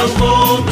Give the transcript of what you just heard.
the woman.